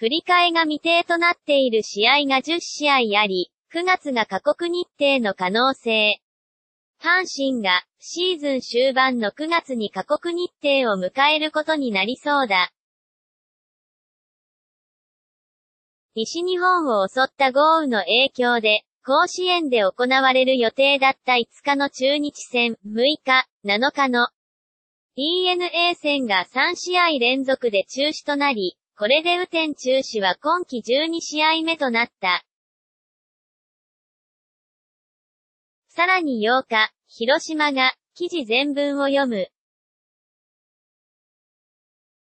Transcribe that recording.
振り替えが未定となっている試合が10試合あり、9月が過酷日程の可能性。阪神がシーズン終盤の9月に過酷日程を迎えることになりそうだ。西日本を襲った豪雨の影響で、甲子園で行われる予定だった5日の中日戦、6日、7日の DNA 戦が3試合連続で中止となり、これで雨天中止は今季12試合目となった。さらに8日、広島が記事全文を読む